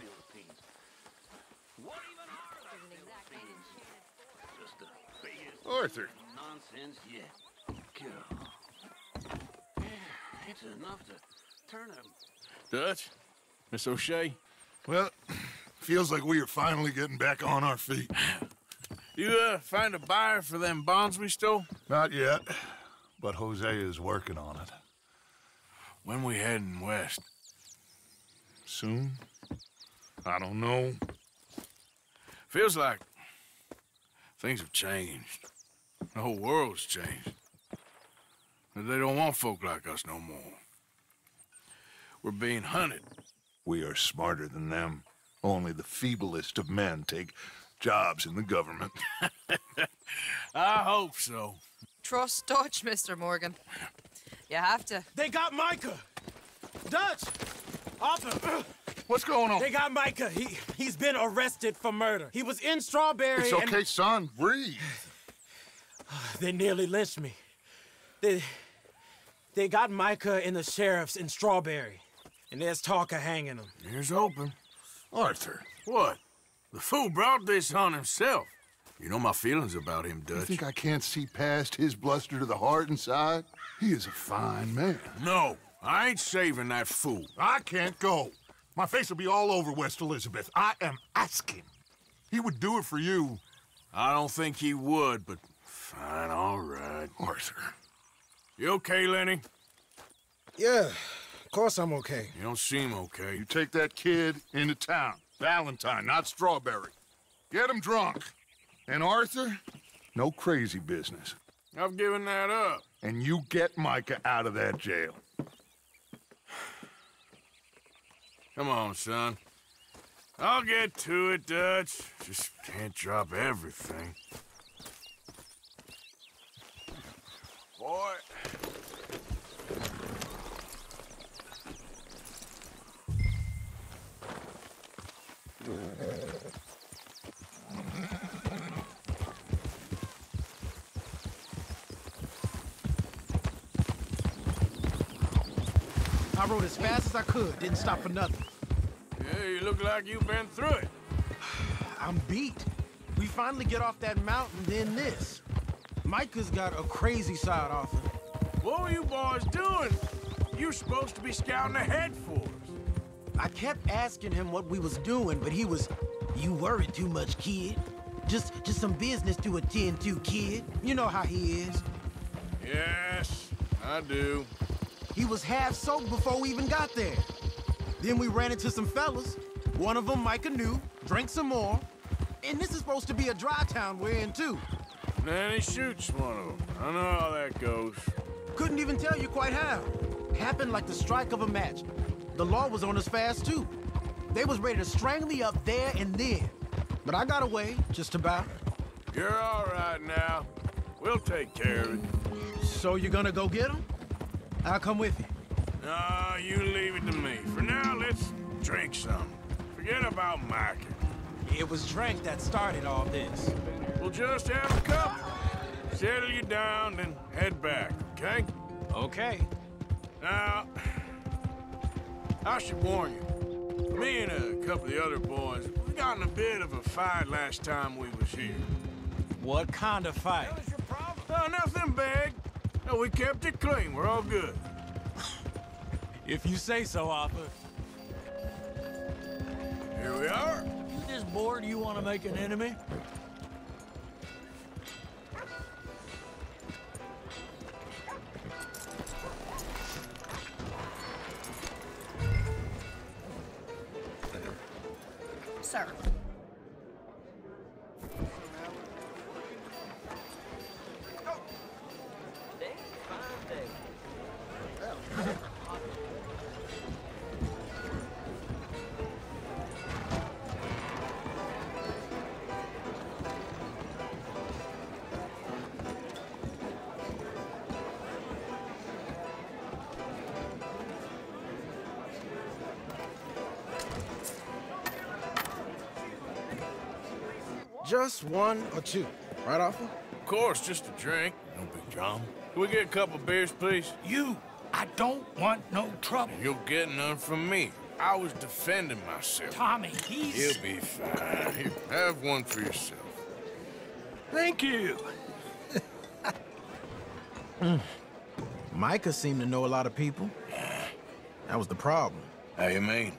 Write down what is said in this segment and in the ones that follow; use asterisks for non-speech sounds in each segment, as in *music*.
Philippines. What even are the Philippines? Just the biggest Arthur. nonsense yet. God. Yeah, it's enough to turn a Dutch? Miss O'Shea? Well, *clears throat* feels like we are finally getting back on our feet. You, uh, find a buyer for them bonds we stole? Not yet, but Hosea is working on it. When we heading west? Soon? I don't know. Feels like things have changed. The whole world's changed. But they don't want folk like us no more. We're being hunted. We are smarter than them. Only the feeblest of men take jobs in the government. *laughs* I hope so. Trust Dutch, Mr. Morgan. You have to. They got Micah! Dutch! Arthur! What's going on? They got Micah. He, he's been arrested for murder. He was in Strawberry It's and- okay, son. Breathe. *sighs* They nearly lynched me. They, they got Micah and the sheriffs in Strawberry. And there's talk of hanging him. Here's open. Arthur, What? The fool brought this on himself. You know my feelings about him, Dutch. you think I can't see past his bluster to the heart inside? He is a fine man. No, I ain't saving that fool. I can't go. My face will be all over West Elizabeth. I am asking. He would do it for you. I don't think he would, but fine, all right. Arthur. You okay, Lenny? Yeah, of course I'm okay. You don't seem okay. You take that kid into town. Valentine, not Strawberry. Get him drunk. And Arthur, no crazy business. I've given that up. And you get Micah out of that jail. Come on, son. I'll get to it, Dutch. Just can't drop everything. Boy. I rode as fast as I could, didn't stop for nothing. Yeah, you look like you've been through it. *sighs* I'm beat. We finally get off that mountain, then this. Micah's got a crazy side, Arthur. What were you boys doing? You're supposed to be scouting ahead for us. I kept asking him what we was doing, but he was, you worry too much, kid. Just, just some business to attend to, kid. You know how he is. Yes, I do. He was half soaked before we even got there. Then we ran into some fellas. One of them Micah knew, drank some more. And this is supposed to be a dry town we're in, too. Then he shoots one of them. I know how that goes. Couldn't even tell you quite how. Happened like the strike of a match. The law was on us fast, too. They was ready to strangle me up there and then. But I got away, just about. You're all right now. We'll take care of it. So you're gonna go get him? I'll come with you. No, you leave it to me. For now, let's drink some. Forget about Micah. It was drink that started all this. We'll just have a cup. Settle you down, then head back, okay? Okay. Now, I should warn you. Me and a couple of the other boys, we got in a bit of a fight last time we was here. What kind of fight? Oh, nothing big. No, we kept it clean. We're all good. If you say so, Arthur. Here we are. You just bored you want to make an enemy? Sir. Just one or two. Right, Arthur? Of course, just a drink. No big drama. Can we get a couple beers, please? You, I don't want no trouble. You'll get none from me. I was defending myself. Tommy, he's... He'll be fine. Here, have one for yourself. Thank you. *laughs* Micah seemed to know a lot of people. That was the problem. How you mean?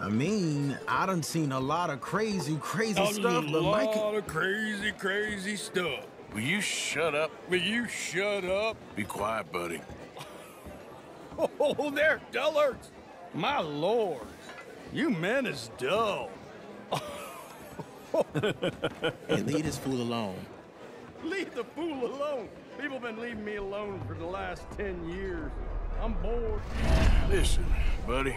I mean, I done seen a lot of crazy, crazy A stuff, but lot Micah... of crazy, crazy stuff. Will you shut up? Will you shut up? Be quiet, buddy. *laughs* Oh, they're dullards. My lord, you men is dull. *laughs* Hey, leave this fool alone. Leave the fool alone. People been leaving me alone for the last ten years. I'm bored. Listen, buddy.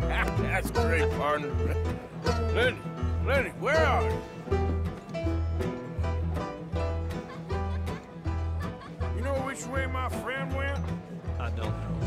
That's great, partner. Lenny, Lenny, where are you? You know which way my friend went? I don't know,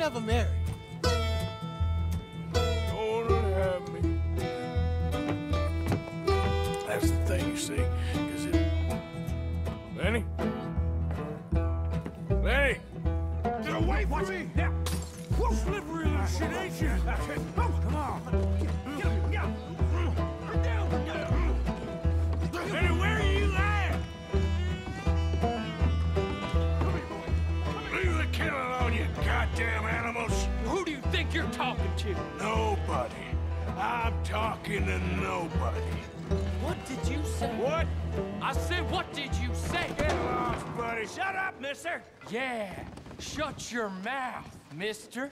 never married? Talking to nobody. What did you say? What? I said, what did you say? Get lost, buddy. Shut up, mister! Yeah, shut your mouth, mister.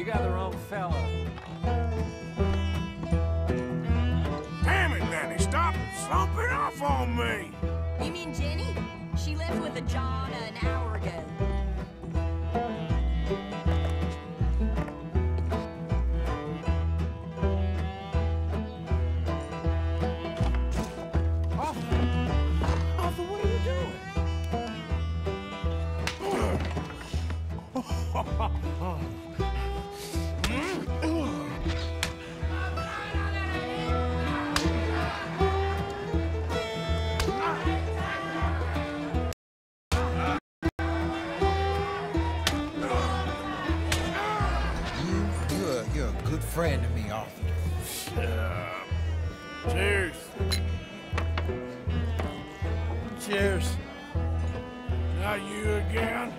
You got the wrong fella. Damn it, Danny, stop slumping off on me! You mean Jenny? She left with a John an hour ago. To me, uh, Cheers. Cheers. Now you again?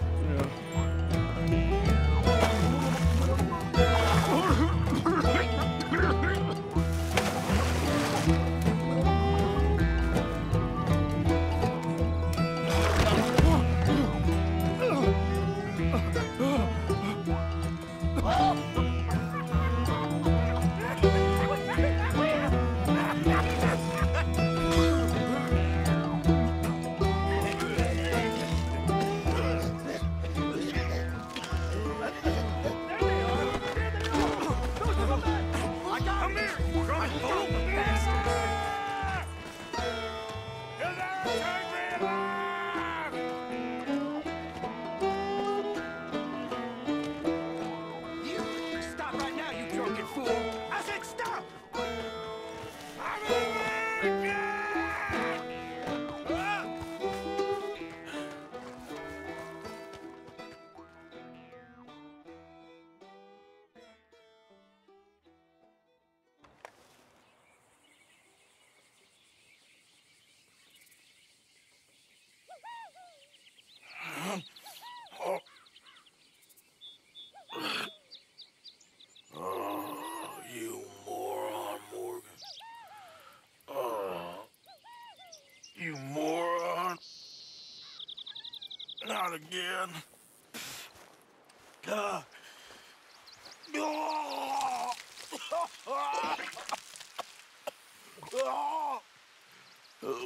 Uh.